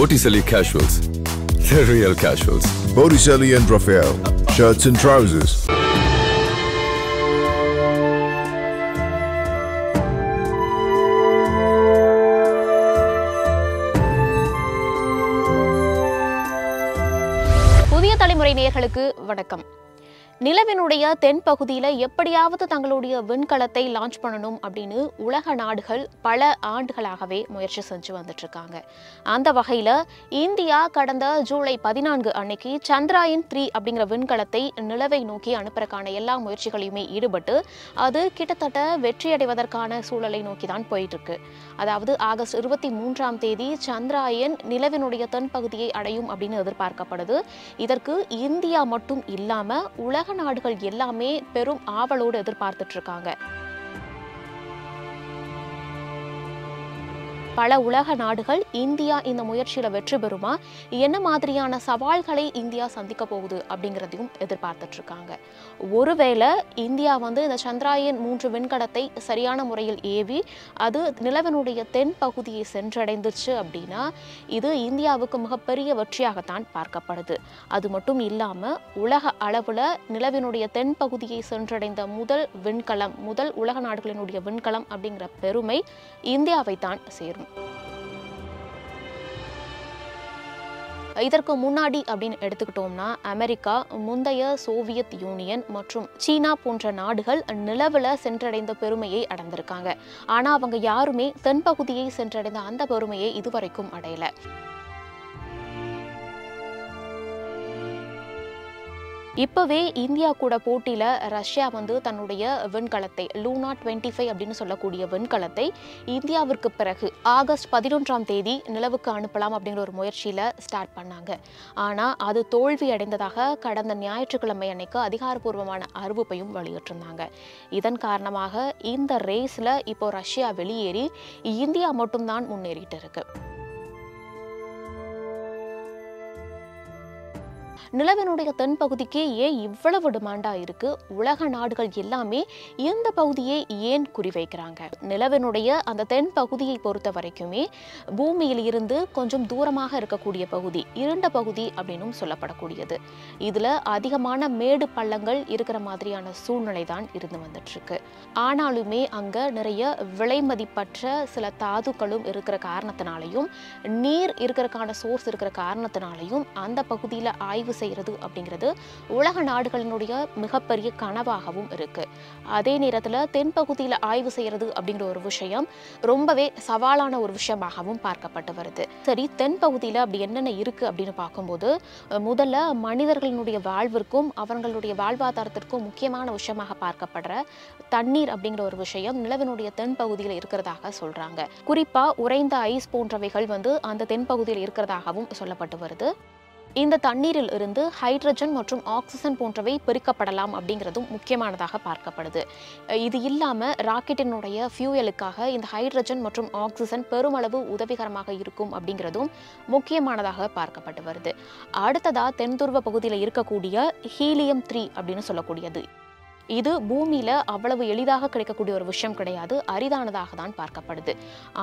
Botticelli Casuals. The real casuals. Botticelli and Raphael, shirts and trousers. புதிய தலைமுறை நேயர்களுக்கு வணக்கம் நிலவினுடைய தென்பகுதியில் எப்படியாவது தங்களுடைய விண்கலத்தை லான்ச் பண்ணணும் அப்படின்னு உலக நாடுகள் பல ஆண்டுகளாகவே முயற்சி செஞ்சு வந்துட்டுருக்காங்க. அந்த வகையில் இந்தியா கடந்த ஜூலை பதினான்கு அன்னைக்கு சந்திராயன் த்ரீ அப்படிங்கிற விண்கலத்தை நிலவை நோக்கி அனுப்புறக்கான எல்லா முயற்சிகளையுமே ஈடுபட்டு அது கிட்டத்தட்ட வெற்றியடைவதற்கான சூழலை நோக்கி தான் போயிட்டுருக்கு. அதாவது ஆகஸ்ட் இருபத்தி மூன்றாம் தேதி சந்திராயன் நிலவினுடைய தென்பகுதியை அடையும் அப்படின்னு எதிர்பார்க்கப்படுது. இதற்கு இந்தியா மட்டும் இல்லாமல் உலக நாடுகள் எல்லாமே பெரும் ஆவலோடு எதிர்பார்த்துட்டு இருக்காங்க. பல உலக நாடுகள் இந்தியா இந்த முயற்சியில் வெற்றி பெறுமா? என்ன மாதிரியான சவால்களை இந்தியா சந்திக்க போகுது அப்படிங்கிறதையும் எதிர்பார்த்துட்ருக்காங்க ஒருவேளை இந்தியா வந்து இந்த சந்திராயன் மூன்று விண்கலத்தை சரியான முறையில் ஏவி அது நிலவினுடைய தென் பகுதியை சென்றடைந்துச்சு அப்படின்னா இது இந்தியாவுக்கு மிகப்பெரிய வெற்றியாகத்தான் பார்க்கப்படுது. அது மட்டும் இல்லாமல் உலக அளவில் நிலவினுடைய தென் பகுதியை சென்றடைந்த முதல் விண்கலம் முதல் உலக நாடுகளினுடைய விண்கலம் அப்படிங்கிற பெருமை இந்தியாவை தான் சேரும். இதற்கு முன்னாடி அப்படின்னு எடுத்துக்கிட்டோம்னா அமெரிக்கா முந்தைய சோவியத் யூனியன் மற்றும் சீனா போன்ற நாடுகள் நிலவுல சென்றடைந்த பெருமையை அடைந்திருக்காங்க. ஆனா அவங்க யாருமே தென்பகுதியை சென்றடைந்த அந்த பெருமையை இதுவரைக்கும் அடையல. இப்போவே இந்தியா கூட போட்டியில் ரஷ்யா வந்து தன்னுடைய விண்கலத்தை லூனா டுவெண்ட்டி ஃபைவ் அப்படின்னு சொல்லக்கூடிய விண்கலத்தை இந்தியாவிற்கு பிறகு ஆகஸ்ட் பதினொன்றாம் தேதி நிலவுக்கு அனுப்பலாம் அப்படிங்கிற ஒரு முயற்சியில் ஸ்டார்ட் பண்ணாங்க. ஆனால் அது தோல்வி அடைந்ததாக கடந்த ஞாயிற்றுக்கிழமை அன்னைக்கு அதிகாரப்பூர்வமான அறிவிப்பையும் வெளியிட்டிருந்தாங்க. இதன் காரணமாக இந்த ரேஸில் இப்போ ரஷ்யா வெளியேறி இந்தியா மட்டும்தான் முன்னேறிட்டு இருக்குது நிலவினுடைய தென்பகுதிக்கே ஏன் இவ்வளவு டிமாண்டா இருக்கு? உலக நாடுகள் எல்லாமே இந்த பகுதியை ஏன் குறிவைக்கிறாங்க? நிலவினுடைய அந்த தென் பகுதியை பொறுத்த வரைக்குமே பூமியில் இருந்து கொஞ்சம் தூரமாக இருக்கக்கூடிய பகுதி இருண்ட பகுதி அப்படின்னும் சொல்லப்படக்கூடியது. இதுல அதிகமான மேடு பள்ளங்கள் இருக்கிற மாதிரியான சூழ்நிலை தான் இருந்து வந்துட்டு இருக்கு ஆனாலுமே அங்க நிறைய விலைமதிப்பற்ற சில தாதுக்களும் இருக்கிற காரணத்தினாலையும் நீர் இருக்கிறதுக்கான சோர்ஸ் இருக்கிற காரணத்தினாலையும் அந்த பகுதியில் ஆய்வு செய்கிறது அப்படிங்கிறது உலக நாடுகளினுடைய மிகப்பெரிய கனவாகவும் இருக்கு. அதே நேரத்தில் தென்பகுதியில் ஆய்வு செய்கிறது அப்படிங்கிற ஒரு விஷயம் ரொம்பவே சவாலான ஒரு விஷயமாகவும் பார்க்கப்பட்டு வருது. சரி தென்பகுதியில் அப்படி என்னென்ன இருக்கு அப்படின்னு பார்க்கும்போது முதல்ல மனிதர்களினுடைய வாழ்விற்கும் அவர்களுடைய வாழ்வாதாரத்திற்கும் முக்கியமான விஷயமாக பார்க்கப்படுற தண்ணீர் அப்படிங்கிற ஒரு விஷயம் நிலவினுடைய தென்பகுதியில் இருக்கிறதாக சொல்றாங்க. குறிப்பா உறைந்த ஐஸ் போன்றவைகள் வந்து அந்த தென்பகுதியில் இருக்கிறதாகவும் சொல்லப்பட்டு வருது. இந்த தண்ணீரில் இருந்து ஹைட்ரஜன் மற்றும் ஆக்சிஜன் போன்றவை பெருக்கப்படலாம் அப்படிங்கிறதும் முக்கியமானதாக பார்க்கப்படுது. இது இல்லாமல் ராக்கெட்டினுடைய ஃபியூயலுக்காக இந்த ஹைட்ரஜன் மற்றும் ஆக்சிஜன் பெருமளவு உதவிகரமாக இருக்கும் அப்படிங்கிறதும் முக்கியமானதாக பார்க்கப்பட்டு வருது. அடுத்ததாக தென்துருவ பகுதியில் இருக்கக்கூடிய ஹீலியம் த்ரீ அப்படின்னு சொல்லக்கூடியது. இது பூமியில அவ்வளவு எளிதாக கிடைக்கக்கூடிய ஒரு விஷயம் கிடையாது. அரிதானதாக தான் பார்க்கப்படுது.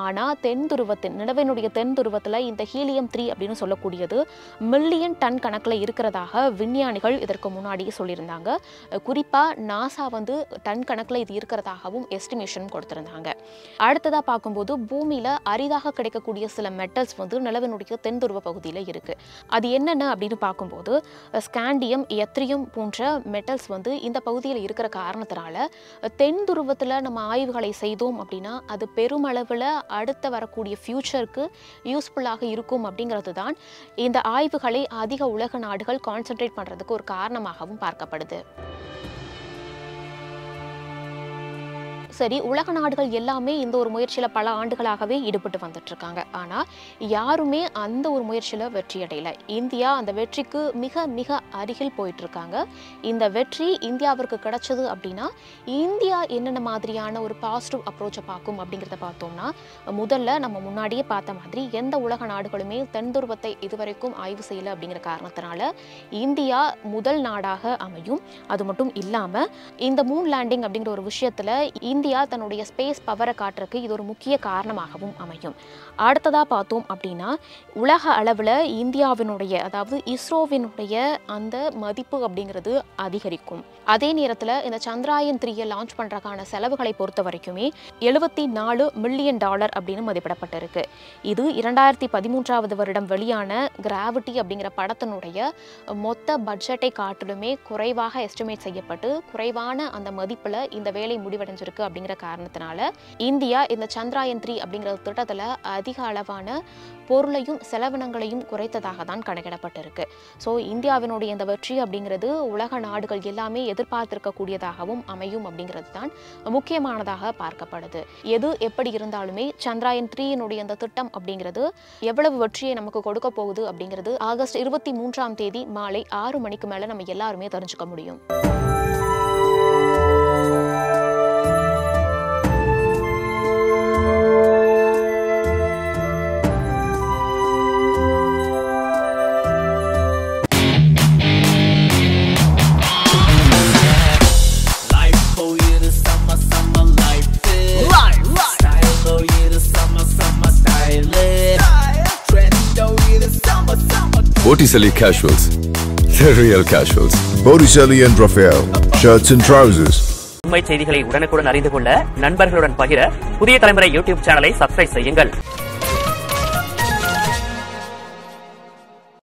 ஆனா தென் துருவத்தின் நிலவினுடைய தென் துருவத்துல இந்த ஹீலியம் த்ரீ அப்படின்னு சொல்லக்கூடியது மில்லியன் டன் கணக்கில் இருக்கிறதாக விஞ்ஞானிகள் இதற்கு முன்னாடியே சொல்லியிருந்தாங்க. குறிப்பாக குறிப்பா நாசா வந்து டன் கணக்கில் இது இருக்கிறதாகவும் எஸ்டிமேஷன் கொடுத்திருந்தாங்க. அடுத்ததா பார்க்கும்போது பூமியில அரிதாக கிடைக்கக்கூடிய சில மெட்டல்ஸ் வந்து நிலவினுடைய தென் துருவ பகுதியில் இருக்கு. அது என்னென்ன அப்படின்னு பார்க்கும்போது ஸ்காண்டியம் எத்ரியம் போன்ற மெட்டல்ஸ் வந்து இந்த பகுதியில் இருக்கிற காரணத்தினால தென் துருவத்தில் நம்ம ஆய்வுகளை செய்தோம் அப்படின்னா அது பெருமளவில் அடுத்த வரக்கூடிய ஃப்யூச்சருக்கு யூஸ்ஃபுல்லாக இருக்கும் அப்படிங்கிறது தான் இந்த ஆய்வுகளை அதிக உலக நாடுகள் கான்சென்ட்ரேட் பண்ணுறதுக்கு ஒரு காரணமாகவும் பார்க்கப்படுது. சரி உலக நாடுகள் எல்லாமே இந்த ஒரு முயற்சியில் பல ஆண்டுகளாகவே ஈடுபட்டு வந்துட்டு இருக்காங்க ஆனால் யாருமே அந்த ஒரு முயற்சியில் வெற்றி அடையலை. இந்தியா அந்த வெற்றிக்கு மிக மிக அருகில் போயிட்டு இருக்காங்க இந்த வெற்றி இந்தியாவிற்கு கிடைச்சது அப்படின்னா இந்தியா என்னென்ன மாதிரியான ஒரு பாசிட்டிவ் அப்ரோச்சை பார்க்கும் அப்படிங்கிறத பார்த்தோம்னா முதல்ல நம்ம முன்னாடியே பார்த்த மாதிரி எந்த உலக நாடுகளுமே தென்துருவத்தை இதுவரைக்கும் ஆய்வு செய்யலை அப்படிங்கிற காரணத்தினால இந்தியா முதல் நாடாக அமையும். அது மட்டும் இல்லாமல் இந்த மூன் லேண்டிங் அப்படிங்கிற ஒரு விஷயத்தில் இந்தியா இந்தியா தன்னுடைய ஸ்பேஸ் பவரை காட்டுறதுக்கு இது ஒரு முக்கிய காரணமாகவும் அமையும். அடுத்ததாக பார்த்தோம் அப்படின்னா உலக அளவில் இந்தியாவினுடைய அதாவது இஸ்ரோவினுடைய அந்த மதிப்பு அப்படிங்கிறது அதிகரிக்கும். அதே நேரத்தில் இந்த சந்திராயன் த்ரீயை லான்ச் பண்ணுறதுக்கான செலவுகளை பொறுத்த வரைக்குமே எழுபத்தி நாலு மில்லியன் டாலர் அப்படின்னு மதிப்பிடப்பட்டிருக்கு. இது இரண்டாயிரத்தி பதிமூன்றாவது வருடம் வெளியான கிராவிட்டி அப்படிங்கிற படத்தினுடைய மொத்த பட்ஜெட்டை காட்டிலுமே குறைவாக எஸ்டிமேட் செய்யப்பட்டு குறைவான அந்த மதிப்பில் இந்த வேலை முடிவடைஞ்சிருக்கு அப்படிங்கிற காரணத்தினால இந்தியா இந்த சந்திராயன் த்ரீ அப்படிங்கிற திட்டத்தில் அதிக அளவான பொருளையும் செலவினங்களையும் குறைத்ததாக தான் கணக்கிடப்பட்டிருக்கு. ஸோ இந்தியாவினுடைய இந்த வெற்றி அப்படிங்கிறது உலக நாடுகள் எல்லாமே எதிர்பார்த்திருக்கக்கூடியதாகவும் அமையும் அப்படிங்கிறது தான் முக்கியமானதாக பார்க்கப்படுது. எது எப்படி இருந்தாலுமே சந்திராயன் த்ரீயினுடைய இந்த திட்டம் அப்படிங்கிறது எவ்வளவு வெற்றியை நமக்கு கொடுக்க போகுது அப்படிங்கிறது ஆகஸ்ட் இருபத்தி மூன்றாம் தேதி மாலை ஆறு மணிக்கு மேலே நம்ம எல்லாருமே தெரிஞ்சுக்க முடியும். Botticelli Casuals. The real casuals. Botticelli and Raphael, shirts and trousers. உண்மை செய்திகளை உடனுக்குடன் அறிந்து கொள்ள நண்பர்களுடன் பகிர புதிய தலைமுறை யூடியூப் சேனலை சப்ஸ்கிரைப் செய்யுங்கள்